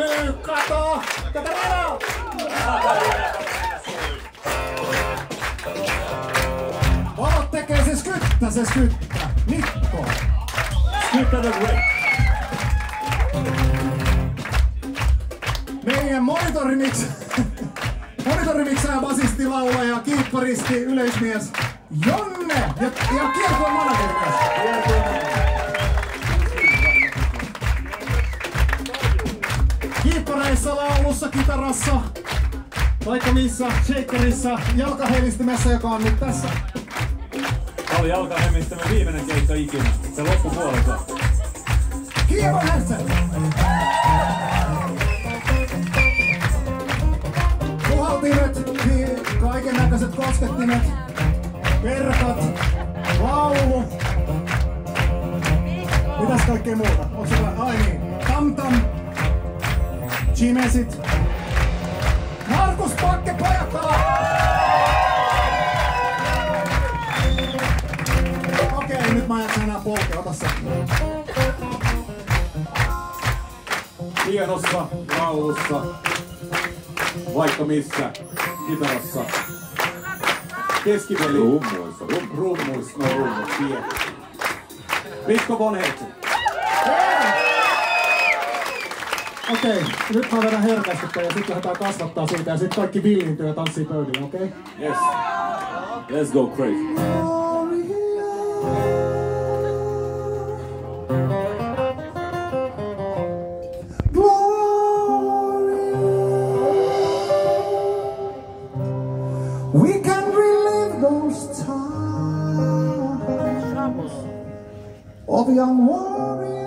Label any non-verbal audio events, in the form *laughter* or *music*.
myy, kato! Katarina! Oot tekee se skyttä, se skyttä. Mikko. Skyttä the great. Meidän monitorimiks... *laughs* Monitorimiksaaja, basisti, laulaja, kiipparisti, yleismies Jonne ja, ja kiertueen manageri myös. Kiippareissa, laulussa, kitarassa, vaikka missä, shakerissa, jalkahelistimessä, joka on nyt tässä. Tämä oli jalkahemmistämme viimeinen keikka ikinä. Se loppupuolelta. Kiitos Hersen! Puhaltimet, kaiken näköiset koskettimet, verkat, laulu. Mitäs kaikkea muuta? Onko sulla, ai niin, tamtam, chimesit, Markus Pakke Pajakkala! Okei, nyt mä en jaksa enää polkea, ota se. Pianossa, laulussa, vaikka missä, kitarassa. Keskiveli. Rummuissa, rummuissa. Rummuissa, no rummus, pieni. Mikko Bonhertz. Okei, nyt mä vedän herkästyttä ja sitten lähdetään kasvattaa siitä ja sitten kaikki villintyy ja tanssii pöydillä, okei? Yes. Let's go crazy. We can relive those times of young one.